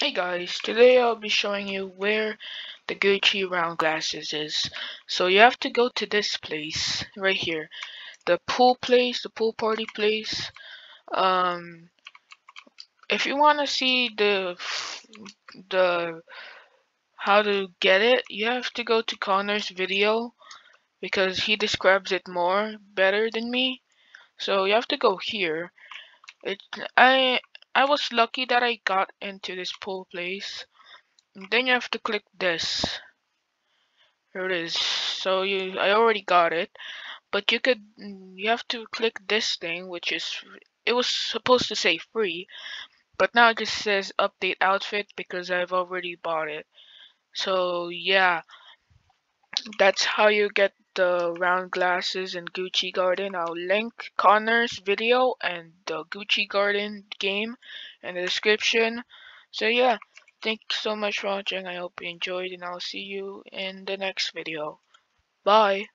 Hey guys, today I'll be showing you where the Gucci round glasses is. So you have to go to this place right here. The pool place, the pool party place. Um if you want to see the the how to get it, you have to go to Conor's video because he describes it more better than me. So you have to go here. It I I was lucky that I got into this pool place. Then you have to click this. Here it is. So you, I already got it, but you could, you have to click this thing, which is, it was supposed to say free, but now it just says update outfit because I've already bought it. So yeah, that's how you get the round glasses in Gucci Garden. I'll link Conor's video and the Gucci Garden game in the description. So yeah, thanks so much for watching. I hope you enjoyed and I'll see you in the next video. Bye.